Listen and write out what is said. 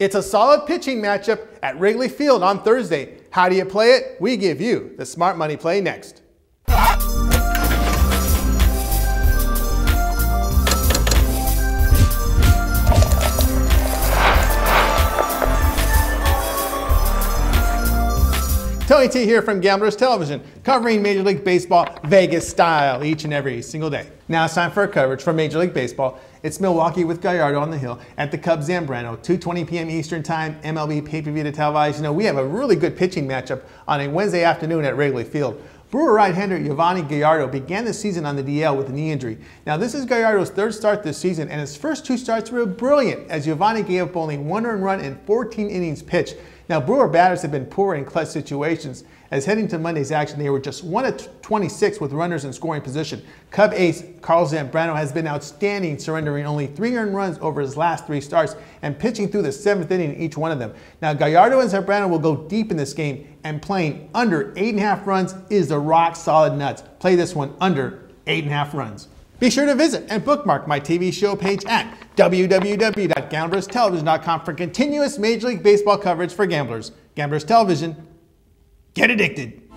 It's a solid pitching matchup at Wrigley Field on Thursday. How do you play it? We give you the smart money play next. Tony T here from Gamblers Television, covering Major League Baseball Vegas style each and every single day. Now it's time for coverage from Major League Baseball. It's Milwaukee with Gallardo on the hill at the Cubs Zambrano, 2.20 p.m. Eastern Time, MLB pay-per-view to televise. You know, we have a really good pitching matchup on a Wednesday afternoon at Wrigley Field. Brewer right-hander Yovani Gallardo began the season on the DL with a knee injury. Now this is Gallardo's third start this season and his first two starts were brilliant as Yovani gave up only one earned run in 14 innings pitched. Now, Brewer batters have been poor in clutch situations, as heading to Monday's action, they were just 1 of 26 with runners in scoring position. Cub ace Carl Zambrano has been outstanding, surrendering only three earned runs over his last three starts and pitching through the seventh inning in each one of them. Now, Gallardo and Zambrano will go deep in this game, and playing under 8.5 runs is the rock solid nuts. Play this one under 8.5 runs. Be sure to visit and bookmark my TV show page at www.gamblerstelevision.com for continuous Major League Baseball coverage for gamblers. Gamblers Television, get addicted.